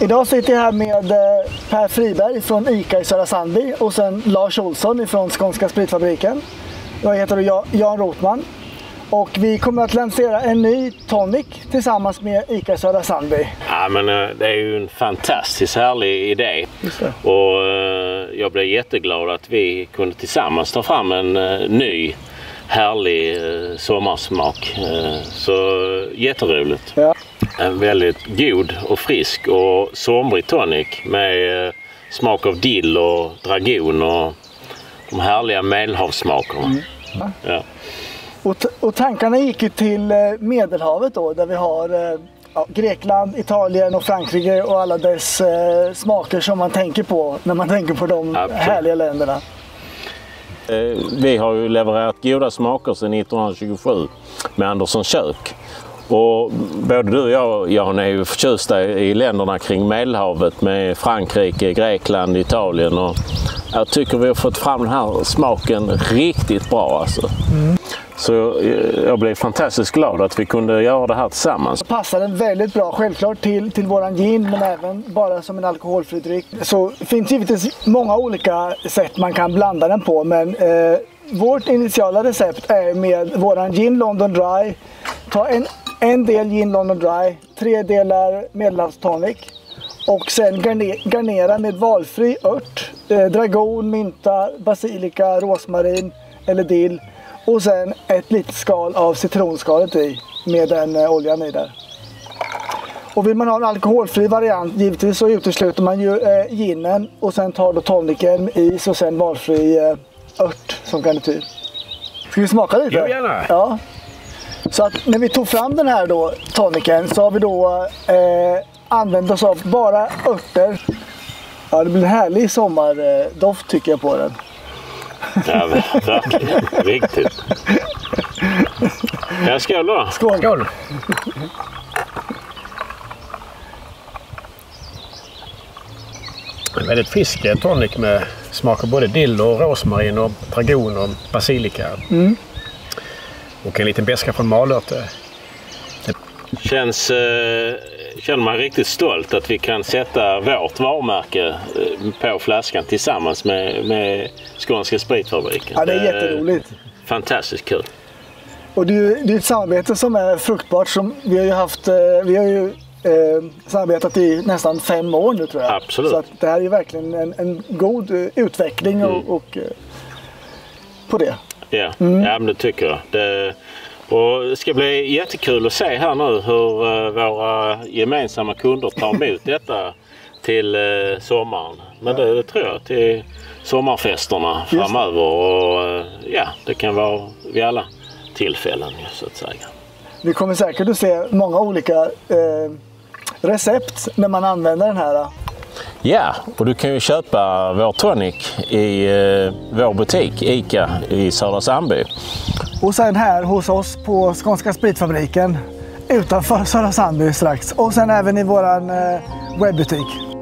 Idag sitter jag här med eh, Per Friberg från ICA i Södra Sandby och sen Lars Olsson från Skånska Spritfabriken. Jag heter Jan Rotman och vi kommer att lansera en ny tonic tillsammans med ICA i Södra Sandby. Ja, men eh, det är ju en fantastiskt härlig idé. Och eh, jag blev jätteglad att vi kunde tillsammans ta fram en ny härlig sommarsmak. Så jätteroligt. Ja en väldigt god och frisk och somrig tonic med eh, smak av dill och dragon och de härliga medelhavssmakerna. Mm. Ja. Och, och, tankarna gick ju till eh, Medelhavet då där vi har eh, ja, Grekland, Italien och Frankrike och alla dess eh, smaker som man tänker på när man tänker på de Absolut. härliga länderna. Vi har ju levererat goda smaker sedan 1927 med Anderssons kök. Och både du och jag Jan är ju förtjusta i länderna kring Medelhavet med Frankrike, Grekland, Italien. Och jag tycker vi har fått fram den här smaken riktigt bra alltså. Mm. Så eh, jag blev fantastiskt glad att vi kunde göra det här tillsammans. Passar den väldigt bra, självklart till, till våran gin men även bara som en alkoholfri dryck. Så finns givetvis många olika sätt man kan blanda den på men eh, vårt initiala recept är med våran gin London Dry. Ta en en del gin London Dry, tre delar medelhavstonic och sen garnera med valfri ört, eh, dragon, mynta, basilika, rosmarin eller dill och sen ett litet skal av citronskalet i med den eh, oljan i där. Och vill man ha en alkoholfri variant givetvis så utesluter man ju eh, ginen och sen tar då tonicen med is och sen valfri eh, ört som garnityr. Ska vi smaka lite? Jo, gärna. Ja. Så att när vi tog fram den här då, toniken så har vi då eh, använt oss av bara örter. Ja, det blir en härlig sommardoft tycker jag på den. Ja, verkligen. Riktigt. Ja, skål då. Skål. skål. En väldigt frisk tonic med smak av både dill och rosmarin och dragon och basilika. Mm. Och en liten beska från malörter. Känns, eh, känner man riktigt stolt att vi kan sätta vårt varumärke eh, på flaskan tillsammans med, med Skånska Spritfabriken. Ja, det är jätteroligt. Fantastiskt kul. Och det är, det är ett samarbete som är fruktbart. Som vi har ju haft, eh, vi har ju eh, samarbetat i nästan fem år nu tror jag. Absolut. Så det här är verkligen en, en god utveckling och, mm. och på det. Ja, mm. ja men det tycker jag. Det, och det ska bli jättekul att se här nu hur uh, våra gemensamma kunder tar emot detta till uh, sommaren. Men det, det, tror jag till sommarfesterna framöver. Och, uh, ja, det kan vara vid alla tillfällen så att säga. Vi kommer säkert att se många olika recept när man använder den här Ja, och du kan ju köpa vår tonic i eh, vår butik ICA i Södra Sandby. Och sen här hos oss på Skånska Spritfabriken utanför Södra Sandby strax. Och sen även i vår eh, webbutik.